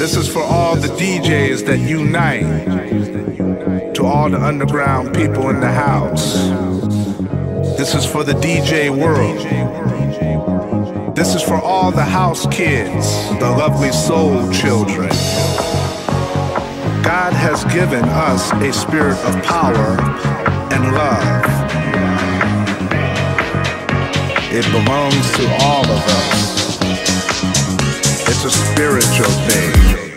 This is for all the DJs that unite. To all the underground people in the house. This is for the DJ world. This is for all the house kids, the lovely soul children. God has given us a spirit of power and love. It belongs to all of us. It's a spiritual thing.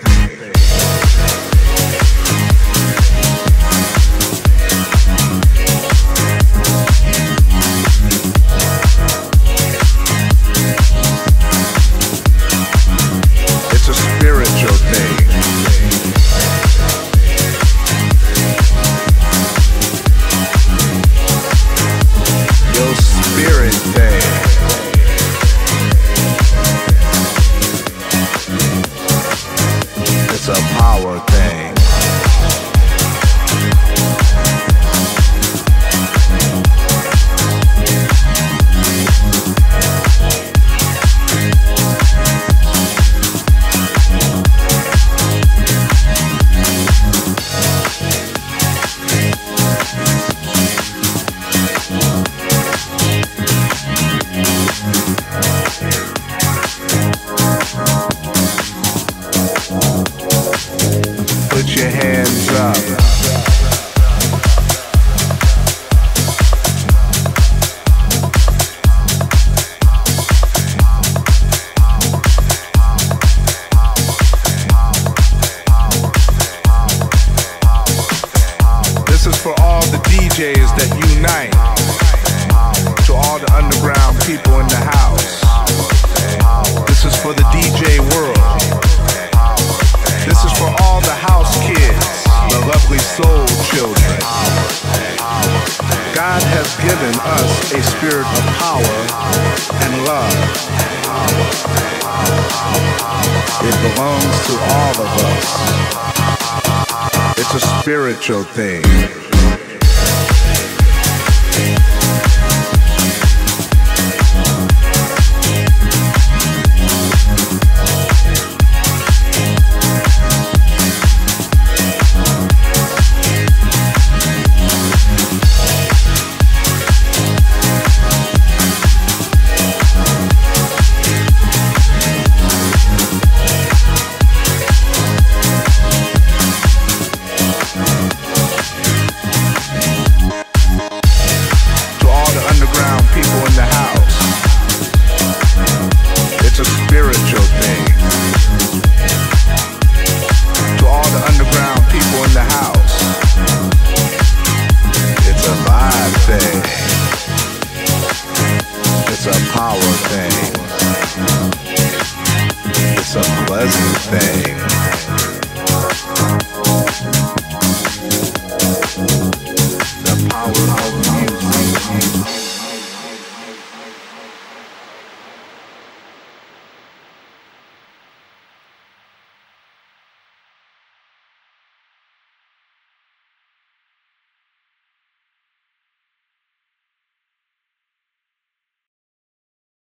All the DJs that unite. To all the underground people in the house. This is for the DJ world. This is for all the house kids, the lovely soul children. God has given us a spirit of power and love. It belongs to all of us. It's a spiritual thing. It's a power thing. It's a pleasant thing.